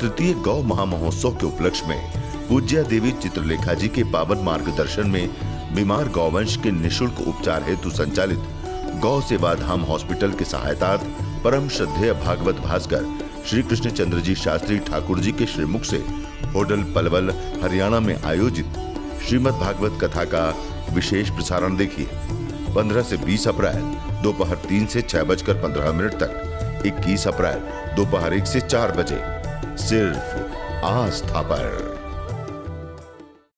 तृतीय गौ महामहोत्सव के उपलक्ष्य में पूज्या देवी चित्रलेखा जी के पावन मार्गदर्शन में बीमार गौवंश के निशुल्क उपचार हेतु संचालित गौ सेवा धाम हॉस्पिटल के सहायतार्थ परम श्रद्धेय भागवत भास्कर, श्री कृष्ण चंद्र जी शास्त्री ठाकुर जी के श्रीमुख से होटल पलवल, हरियाणा में आयोजित श्रीमद भागवत कथा का विशेष प्रसारण देखिए। 15 से 20 अप्रैल, दोपहर तीन से छह बजकर पंद्रह मिनट तक 21 अप्रैल, दोपहर एक से चार बजे। सिर्फ़ आस्था पर।